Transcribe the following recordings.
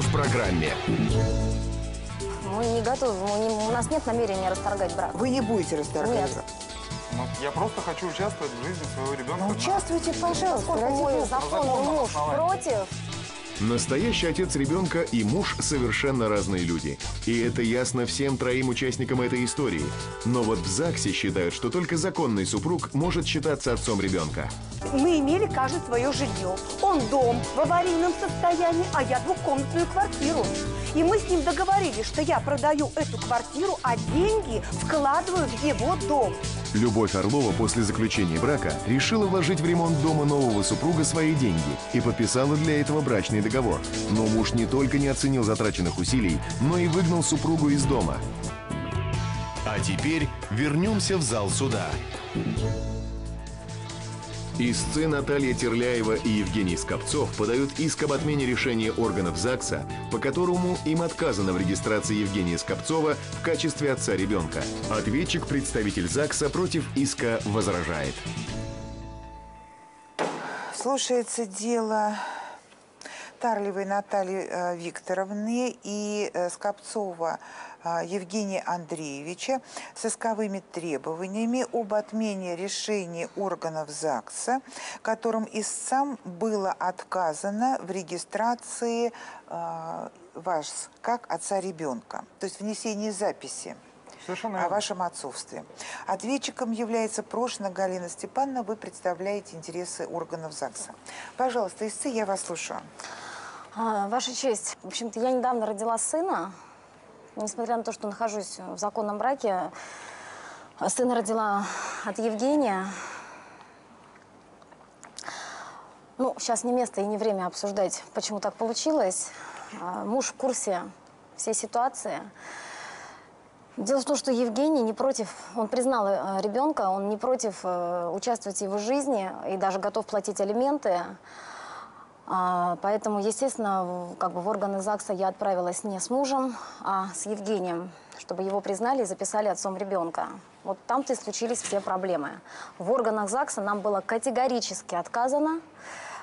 Сегодня в программе. Мы не готовы, мы не- у нас нет намерения расторгать брак. Вы не будете расторгать Нет. брак? Ну, я просто хочу участвовать в жизни своего ребенка. Ну, участвуйте, пожалуйста, Поскольку ради мой законный законном муж против, Настоящий отец ребенка и муж совершенно разные люди. И это ясно всем троим участникам этой истории. Но вот в ЗАГСе считают, что только законный супруг может считаться отцом ребенка. Мы имели каждый свое жилье. Он дом в аварийном состоянии, а я двухкомнатную квартиру. И мы с ним договорились, что я продаю эту квартиру, а деньги вкладываю в его дом. Любовь Орлова после заключения брака решила вложить в ремонт дома нового супруга свои деньги и подписала для этого брачный договор. Но муж не только не оценил затраченных усилий, но и выгнал супругу из дома. А теперь вернемся в зал суда. Истцы Наталья Терляева и Евгений Скопцов подают иск об отмене решения органов ЗАГСа, по которому им отказано в регистрации Евгения Скопцова в качестве отца ребенка. Ответчик, представитель ЗАГСа, против иска возражает. Слушается дело Тарлевой Натальи э, Викторовны и э, Скопцова Евгения Андреевича с исковыми требованиями об отмене решения органов ЗАГСа, которым истцам было отказано в регистрации э, вас как отца ребенка, то есть внесении записи Совершенно о верно. вашем отцовстве. Ответчиком является Прошина Галина Степановна. Вы представляете интересы органов ЗАГСа. Пожалуйста, истцы, я вас слушаю. А, Ваша честь, в общем-то, я недавно родила сына. Несмотря на то, что нахожусь в законном браке, сына родила от Евгения. Ну, сейчас не место и не время обсуждать, почему так получилось. А, Муж в курсе всей ситуации. Дело в том, что Евгений не против, он признал э, ребенка, он не против э, участвовать в его жизни и даже готов платить алименты. А, Поэтому, естественно, как бы в органы ЗАГСа я отправилась не с мужем, а с Евгением, чтобы его признали и записали отцом ребенка. Вот там-то и случились все проблемы. В органах ЗАГСа нам было категорически отказано.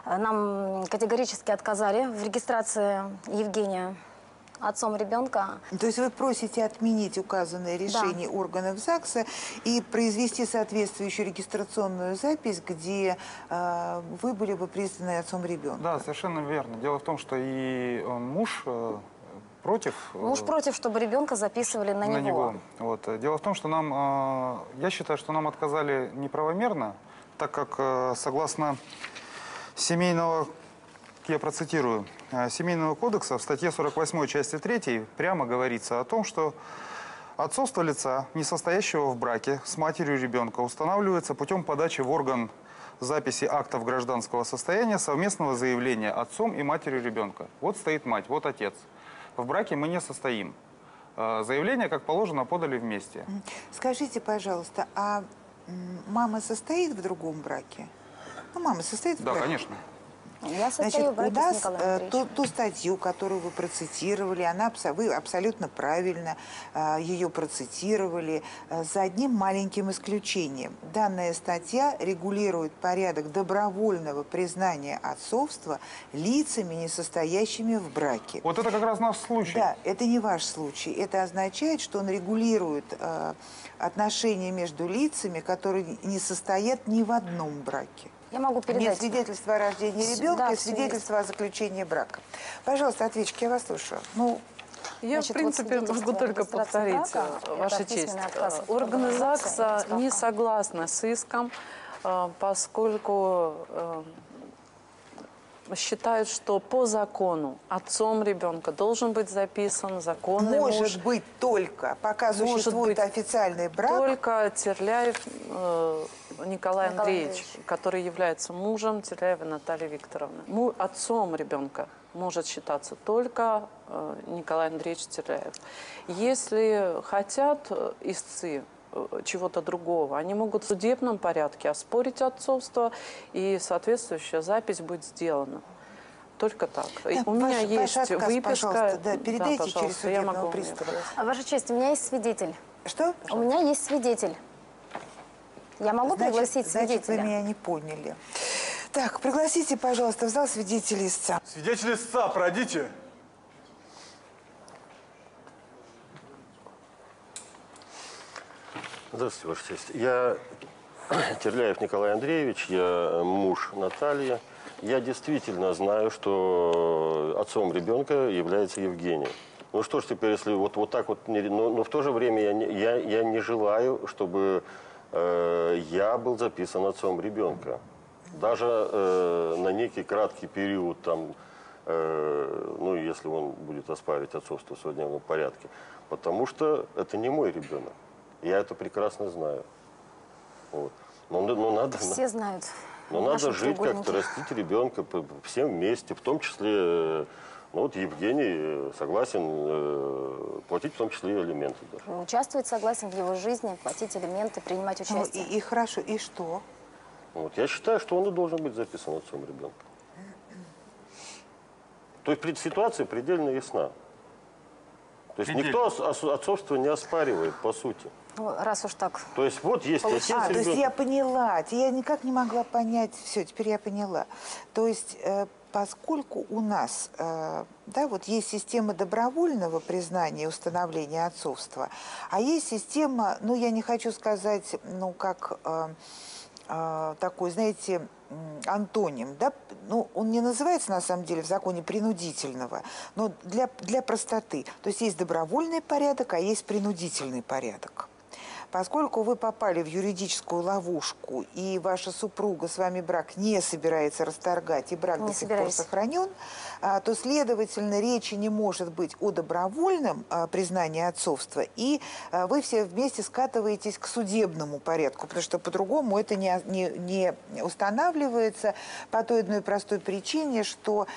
Э, Нам категорически отказали в регистрации Евгения отцом ребенка. То есть вы просите отменить указанное решение органов ЗАГСа и произвести соответствующую регистрационную запись, где э, вы были бы признаны отцом ребенка. Да, совершенно верно. Дело в том, что и э, муж э, против... э, Муж против, чтобы ребенка записывали на, на него. него. Вот. Дело в том, что нам, э, я считаю, что нам отказали неправомерно, так как э, согласно семейного, я процитирую, семейного кодекса в статье 48 части 3 прямо говорится о том, что отцовство лица, не состоящего в браке с матерью ребенка, устанавливается путем подачи в орган записи актов гражданского состояния совместного заявления отцом и матерью ребенка. Вот стоит мать, вот отец. В браке мы не состоим. Э, Заявление, как положено, подали вместе. Скажите, пожалуйста, а мама состоит в другом браке? Ну, мама состоит в Да, браке? конечно. Я Значит, у нас э, ту, ту статью, которую вы процитировали, она, вы абсолютно правильно э, ее процитировали, э, за одним маленьким исключением. Данная статья регулирует порядок добровольного признания отцовства лицами, не состоящими в браке. Вот это как раз наш случай. Да, это не ваш случай. Это означает, что он регулирует отношения между лицами, которые не состоят ни в одном браке. Я могу Нет передать. свидетельства о рождении ребенка да, и свидетельства о заключении брака. Пожалуйста, ответчики, я вас слушаю. Ну, Я, Значит, в принципе, вот могу только повторить, брака, э, Ваша честь. отказ Э, Органы ЗАГСа не согласны с иском, э, поскольку считают, что по закону отцом ребенка должен быть записан законный может муж. быть только, пока Может существует быть официальный брак, Только Терляев э, Николай Николай Андреевич, Андреевич. который является мужем Терляевой Натальи Викторовны. Му- отцом ребенка может считаться только э, Николай Андреевич Терляев. Если хотят э, истцы э, чего-то другого, они могут в судебном порядке оспорить отцовство, и соответствующая запись будет сделана. Только так. Да, у меня ваш- есть ваш отказ, выписка. пожалуйста, да, передайте через пожалуйста, я судебного могу. пристава. А, Ваша честь, у меня есть свидетель. что? У меня есть свидетель. Я могу значит, пригласить свидетеля? Значит, вы меня не поняли. Так, пригласите, пожалуйста, в зал свидетелей истца. Свидетели истца, пройдите. Здравствуйте, Ваша честь. Я Терляев Николай Андреевич, я муж Натальи. Я действительно знаю, что отцом ребенка является Евгений. Ну что ж теперь, если вот, вот так вот, но, но в то же время я, не я, я не желаю, чтобы э, я был записан отцом ребенка. Даже э, на некий краткий период, там, э, ну, если он будет оспаривать отцовство в судебном порядке. Потому что это не мой ребенок. Я это прекрасно знаю. Вот. Но, но надо... Все знают. Но надо жить как-то, растить ребенка всем вместе, в том числе, э, ну вот Евгений э, согласен э, платить в том числе и алименты даже. Участвовать согласен в его жизни, платить элементы, принимать Ну, и, участие. и хорошо, и что? Вот. Я считаю, что он и должен быть записан отцом ребенка. То есть ситуация предельно ясна. То есть никто ос- ос- отцовство не оспаривает, по сути. Ну, раз уж так. То есть вот есть отец А, то есть я поняла. Я никак не могла понять. Все, теперь я поняла. То есть, э, поскольку у нас, э, да, вот есть система добровольного признания и установления отцовства, а есть система, ну, я не хочу сказать, ну, как э, э, такой, знаете, антоним, да, ну, он не называется на самом деле в законе принудительного, но для, для простоты. То есть есть добровольный порядок, а есть принудительный порядок. Поскольку вы попали в юридическую ловушку, и ваша супруга с вами брак не собирается расторгать, и брак Не до сих собираюсь. пор сохранен, а, то, следовательно, речи не может быть о добровольном а, признании отцовства, и а, вы все вместе скатываетесь к судебному порядку, потому что по-другому это не, не, не устанавливается по той одной простой причине, что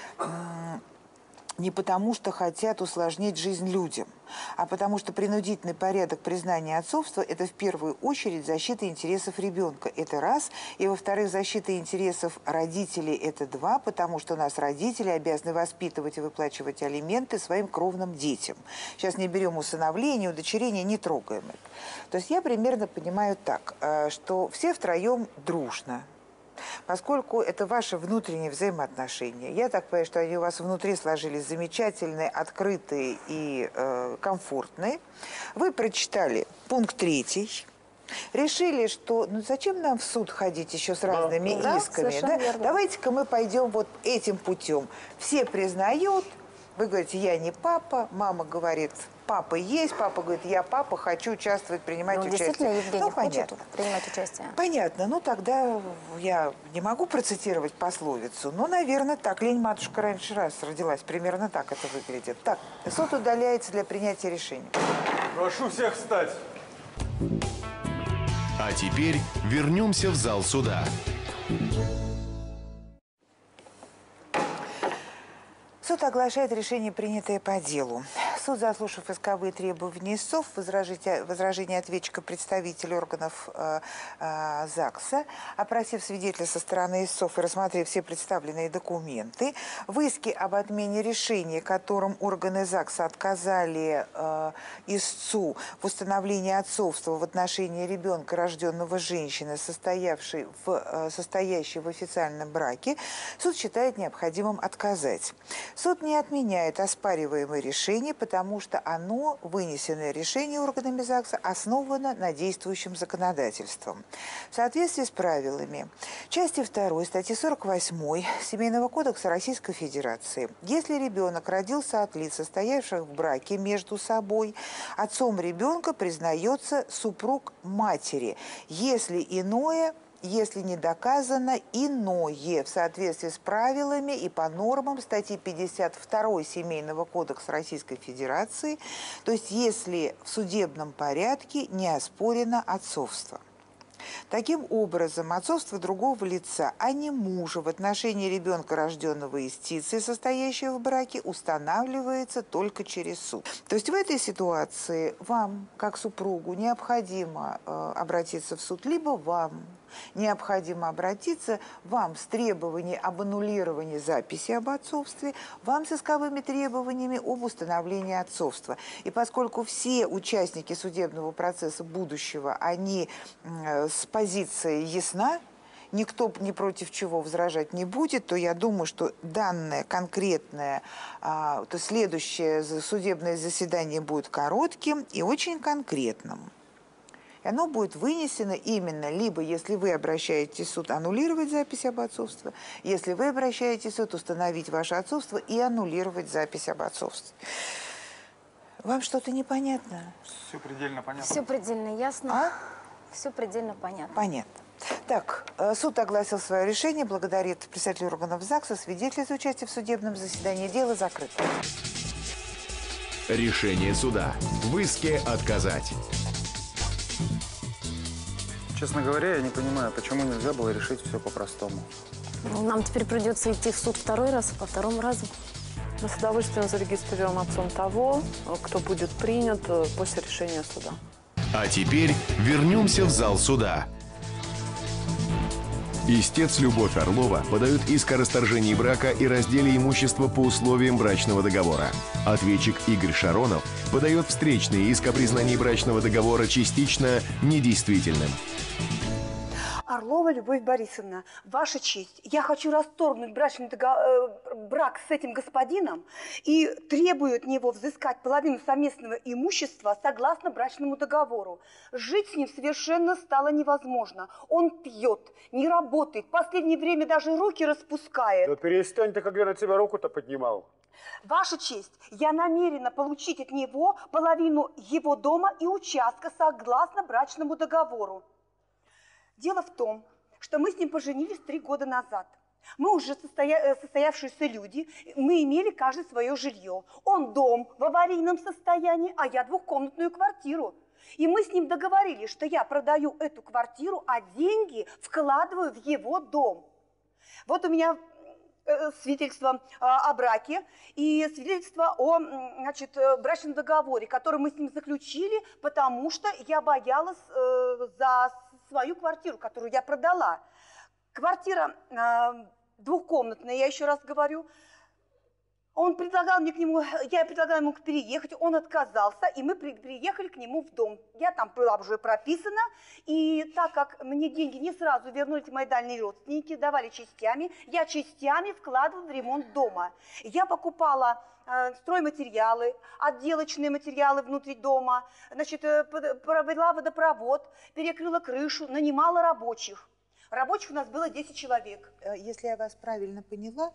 не потому, что хотят усложнить жизнь людям, а потому что принудительный порядок признания отцовства – это в первую очередь защита интересов ребенка. Это раз. И, во-вторых, защита интересов родителей – это два, потому что у нас родители обязаны воспитывать и выплачивать алименты своим кровным детям. Сейчас не берем усыновление, удочерение, не трогаем это. То есть я примерно понимаю так, э, что все втроем дружно Поскольку это ваши внутренние взаимоотношения, я так понимаю, что они у вас внутри сложились замечательные, открытые и э, комфортные, вы прочитали пункт третий, решили, что ну зачем нам в суд ходить еще с разными Да, исками, да? верно. Давайте-ка мы пойдем вот этим путем. Все признают, вы говорите, я не папа, мама говорит, папа есть, папа говорит, я папа, хочу участвовать, принимать Ну, участие. действительно, Евгений Ну, хочет понятно. принимать участие. Понятно. Ну, тогда я не могу процитировать пословицу, но, наверное, так. Лень-матушка раньше раз родилась. Примерно так это выглядит. Так, суд удаляется для принятия решения. Прошу всех встать. А теперь вернемся в зал суда. Суд оглашает решение, принятое по делу. Суд, заслушав исковые требования возражите- возражение ответчика представителя органов э, э, ЗАГСа, опросив свидетеля со стороны истцов и рассмотрев все представленные документы, в иске об отмене решения, которым органы ЗАГСа отказали э, истцу в установлении отцовства в отношении ребенка, рожденного женщины, состоявшей в, э, состоящей в официальном браке, суд считает необходимым отказать. Суд не отменяет оспариваемое решение, потому что оно, вынесенное решение органами ЗАГСа, основано на действующем законодательством. В соответствии с правилами части 2 статьи 48 Семейного кодекса Российской Федерации, если ребенок родился от лиц, состоявших в браке между собой, отцом ребенка признается супруг матери, если иное если не доказано иное в соответствии с правилами и по нормам статьи 52 Семейного кодекса Российской Федерации, то есть если в судебном порядке не оспорено отцовство. Таким образом, отцовство другого лица, а не мужа в отношении ребенка, рожденного из птицы, состоящего в браке, устанавливается только через суд. То есть в этой ситуации вам, как супругу, необходимо э, обратиться в суд, либо вам необходимо обратиться вам с требованием об аннулировании записи об отцовстве, вам с исковыми требованиями об установлении отцовства. И поскольку все участники судебного процесса будущего, они м, с позиции ясна, никто ни против чего возражать не будет, то я думаю, что данное конкретное, а, то следующее судебное заседание будет коротким и очень конкретным. И оно будет вынесено именно либо, если вы обращаетесь в суд, аннулировать запись об отцовстве, если вы обращаетесь в суд, установить ваше отцовство и аннулировать запись об отцовстве. Вам что-то непонятно? Все предельно понятно. Все предельно ясно. А? Все предельно понятно. Понятно. Так, э, суд огласил свое решение, благодарит представителей органов ЗАГСа, свидетелей за участие в судебном заседании. Дело закрыто. Решение суда. В иске отказать. Честно говоря, я не понимаю, почему нельзя было решить все по-простому. Ну, Нам теперь придется идти в суд второй раз, по второму разу. Мы с удовольствием зарегистрируем отцом того, кто будет принят э, после решения суда. А теперь вернемся в зал суда. Истец Любовь Орлова подает иск о расторжении брака и разделе имущества по условиям брачного договора. Ответчик Игорь Шаронов подает встречный иск о признании брачного договора частично недействительным. Орлова Любовь Борисовна, Ваша честь, я хочу расторгнуть брачный дого- э, брак с этим господином и требую от него взыскать половину совместного имущества согласно брачному договору. Жить с ним совершенно стало невозможно. Он пьет, не работает, в последнее время даже руки распускает. Да перестань ты, когда на тебя руку-то поднимал. Ваша честь, я намерена получить от него половину его дома и участка согласно брачному договору. Дело в том, что мы с ним поженились три года назад. Мы уже состоя- э, состоявшиеся люди, мы имели каждый свое жилье. Он дом в аварийном состоянии, а я двухкомнатную квартиру. И мы с ним договорились, что я продаю эту квартиру, а деньги вкладываю в его дом. Вот у меня э, свидетельство а, о браке и свидетельство о значит, э, брачном договоре, который мы с ним заключили, потому что я боялась за свою квартиру, которую я продала. Квартира э, двухкомнатная, я еще раз говорю. Он предлагал мне к нему, я предлагала ему переехать, он отказался, и мы при- приехали к нему в дом. Я там была уже прописана, и так как мне деньги не сразу вернули мои дальние родственники, давали частями, я частями вкладывала в ремонт дома. Я покупала стройматериалы, отделочные материалы внутри дома, значит, э, провела водопровод, перекрыла крышу, нанимала рабочих. Рабочих у нас было 10 человек. Э, Если я вас правильно поняла,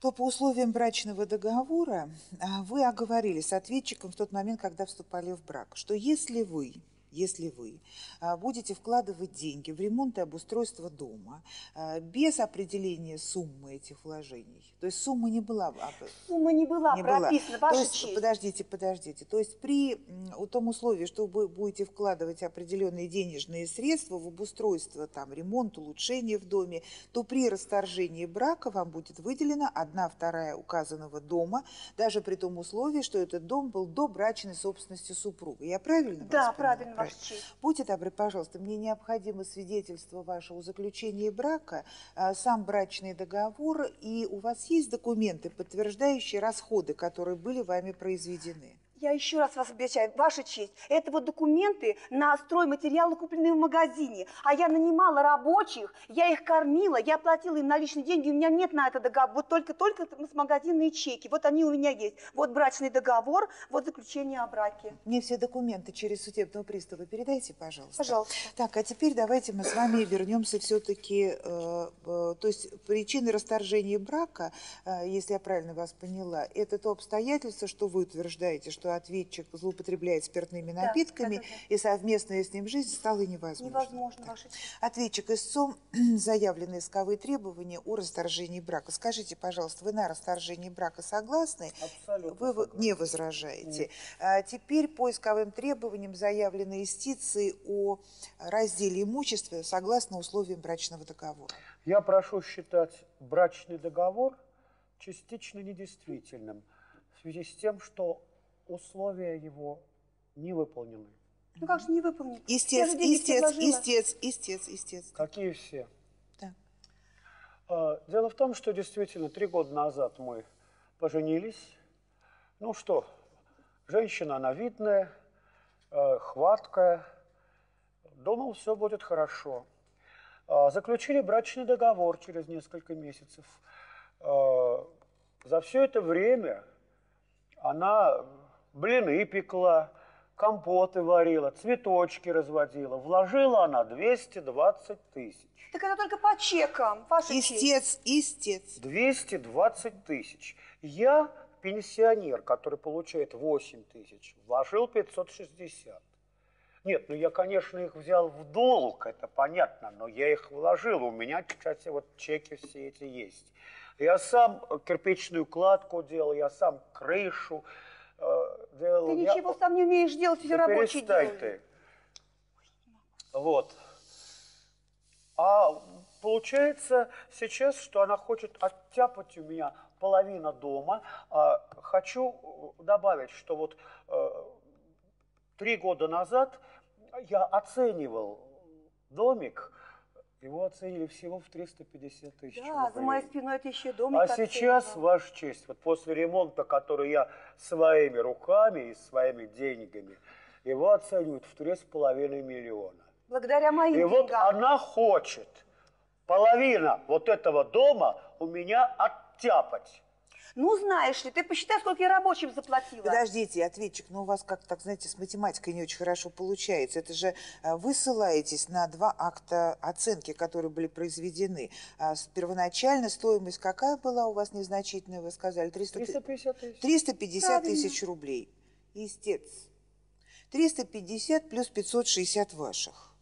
то по условиям брачного договора а, вы оговорили с ответчиком в тот момент, когда вступали в брак, что если вы если вы а, будете вкладывать деньги в ремонт и обустройство дома а, без определения суммы этих вложений, то есть сумма не была Сумма не была не была. прописана, То ваша есть, честь. Подождите, подождите. То есть при у том условии, что вы будете вкладывать определенные денежные средства в обустройство, там, ремонт, улучшение в доме, то при расторжении брака вам будет выделена одна вторая указанного дома, даже при том условии, что этот дом был до брачной собственности супруга. Я правильно Да, поняла? правильно, честь. Будьте добры, пожалуйста, мне необходимо свидетельство вашего заключения брака, а, сам брачный договор, и у вас есть документы, подтверждающие расходы, которые были вами произведены? Я еще раз вас обещаю, Ваша честь, это вот документы на стройматериалы, купленные в магазине. А я нанимала рабочих, я их кормила, я платила им наличные деньги, у меня нет на это договор, вот только-только с магазинные чеки, вот они у меня есть. Вот брачный договор, вот заключение о браке. Мне все документы через судебного пристава передайте, пожалуйста. Пожалуйста. Так, а теперь давайте мы с вами вернемся все-таки, то есть причины расторжения брака, э, если я правильно вас поняла, это то обстоятельство, что вы утверждаете, что ответчик злоупотребляет спиртными Да, напитками, да, да, да. и совместная с ним жизнь стала невозможной. Невозможно. Ваша честь. Ответчик истцом заявлены исковые требования о расторжении брака. Скажите, пожалуйста, вы на расторжение брака согласны? Абсолютно Вы согласен. не возражаете. А теперь по исковым требованиям заявлены истиции о разделе имущества согласно условиям брачного договора. Я прошу считать брачный договор частично недействительным в связи с тем, что условия его не выполнены. Ну как же не выполнить? Я Истец, истец, истец, истец, истец. Какие все? Так. А, Дело в том, что действительно три года назад мы поженились. Ну что, женщина она видная, э, хваткая. Думал, все будет хорошо. А, Заключили брачный договор через несколько месяцев. А, За все это время она блины пекла, компоты варила, цветочки разводила. Вложила она 220 тысяч. Так это только по чекам, ваша честь. Истец, истец. 220 тысяч. Я пенсионер, который получает 8 тысяч, вложил 560. Нет, ну я, конечно, их взял в долг, это понятно, но я их вложил. У меня, кстати, вот чеки все эти есть. Я сам кирпичную кладку делал, я сам крышу э, делал. Ты Я- ничего сам не умеешь делать, все Да рабочие перестань ты. Вот. А получается сейчас, что она хочет оттяпать у меня половина дома. А хочу э, добавить, что вот э, три года назад я оценивал домик, его оценили всего в 350 тысяч Да, за рублей. моей спиной это еще домик А сейчас, оценивал. Ваша честь, вот после ремонта, который я своими руками и своими деньгами, его оценивают в три с половиной миллиона. Благодаря моим И вот деньгам. она хочет половина вот этого дома у меня оттяпать. Ну, знаешь ли, ты посчитай, сколько я рабочим заплатила. Подождите, ответчик, ну у вас как так, знаете, с математикой не очень хорошо получается. Это же э, вы ссылаетесь на два акта оценки, которые были произведены. А первоначально стоимость какая была у вас незначительная, вы сказали? 300 ты- 350 тысяч. 350 Правильно. тысяч рублей. Истец. 350 плюс 560 ваших.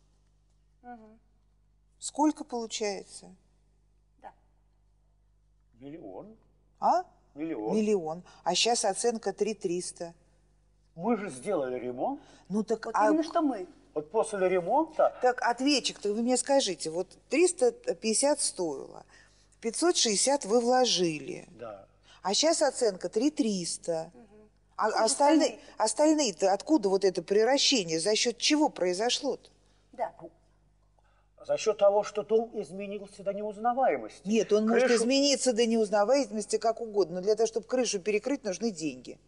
Сколько получается? Миллион. А? Миллион. Миллион. А сейчас оценка 3300. Мы же сделали ремонт. Ну так, Вот а- именно что мы. Вот после ремонта так ответчик, то вы мне скажите, вот 350 стоило, 560 вы вложили, Да. а сейчас оценка 3300. А же остальные, остальные-то откуда вот это превращение, за счет чего произошло-то? Да. За счет того, что дом изменился до неузнаваемости. Нет, он может Крышу- измениться до неузнаваемости как угодно, но для того, чтобы крышу перекрыть, нужны деньги.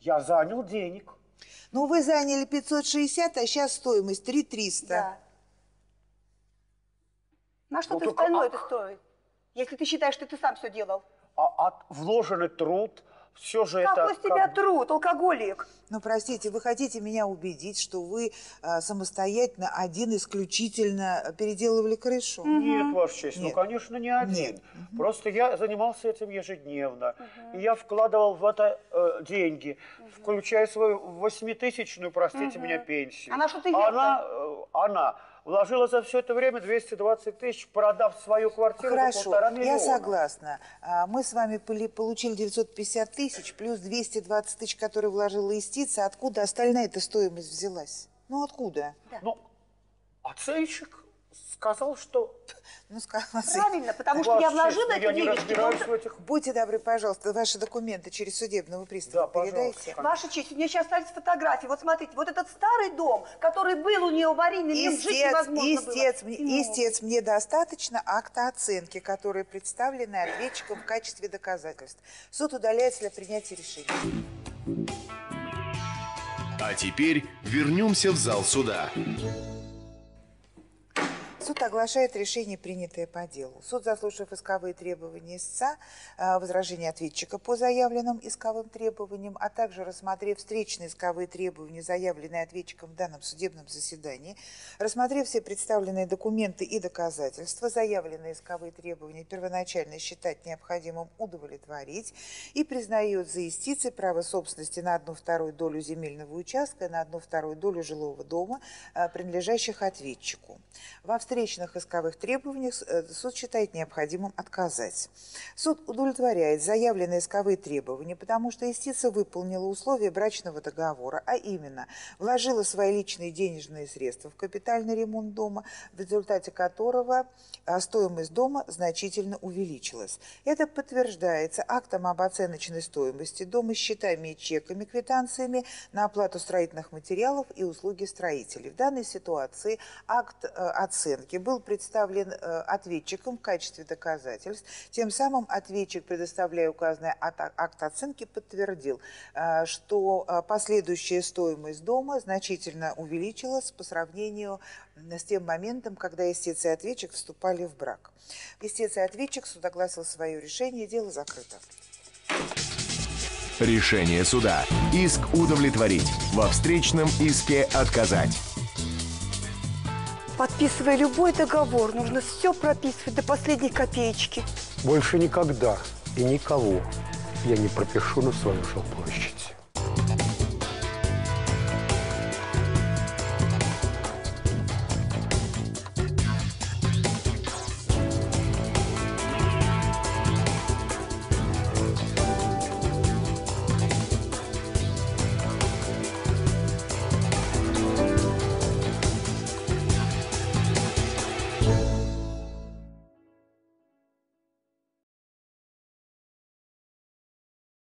Я занял денег. Ну, вы заняли 560, а сейчас стоимость 3300. Да. На что Ну, ты остальное а- это стоит? Если ты считаешь, что ты сам все делал. А, а вложенный труд, все же это... Какой с тебя как- труд, алкоголик? Ну, простите, вы хотите меня убедить, что вы а, самостоятельно один исключительно переделывали крышу? Нет, Ваша честь, Нет. ну, конечно, не один. Нет. Просто я занимался этим ежедневно. И я вкладывал в это э, деньги, включая свою восьмитысячную, простите меня, пенсию. Она что-то Она, э, она вложила за все это время 220 тысяч, продав свою квартиру за Хорошо, полтора миллиона. я согласна. А, Мы с вами получили 950 тысяч плюс 220 тысяч, которые вложила истица. Откуда остальная эта стоимость взялась? Ну, откуда? Ну, оценщик сказал, что... Ну, сказала, Правильно, потому что я вложила не денежки. в этих... Будьте добры, пожалуйста, ваши документы через судебного пристава Да, передайте. Ваша честь, у меня сейчас остались фотографии. Вот смотрите, вот этот старый дом, который был у нее аварийный, нем жить Истец, невозможно истец, было. мне, истец, мне достаточно акта оценки, которые представлены ответчиком в качестве доказательств. Суд удаляется для принятия решения. А теперь вернемся в зал суда. Суд оглашает решение, принятое по делу. Суд, заслушав исковые требования истца, э, возражения ответчика по заявленным исковым требованиям, а также рассмотрев встречные исковые требования, заявленные ответчиком в данном судебном заседании, рассмотрев все представленные документы и доказательства, заявленные исковые требования первоначально считать необходимым удовлетворить и признает за истицей право собственности на одну вторую долю земельного участка и на одну вторую долю жилого дома, э, принадлежащих ответчику. Во встречных исковых требованиях э, суд считает необходимым отказать. Суд удовлетворяет заявленные исковые требования, потому что истица выполнила условия брачного договора, а именно вложила свои личные денежные средства в капитальный ремонт дома, в результате которого а, стоимость дома значительно увеличилась. Это подтверждается актом об оценочной стоимости дома, счетами и чеками, квитанциями на оплату строительных материалов и услуги строителей. В данной ситуации акт э, оценки был представлен э, ответчиком в качестве доказательств. Тем самым ответчик, предоставляя указанный акт оценки, подтвердил, э, что э, последующая стоимость дома значительно увеличилась по сравнению с тем моментом, когда истец и ответчик вступали в брак. Истец и ответчик суд огласил свое решение, дело закрыто. Решение суда. Иск удовлетворить. Во встречном иске отказать. Подписывая любой договор, нужно все прописывать до последней копеечки. Больше никогда и никого я не пропишу на свою жилплощадь.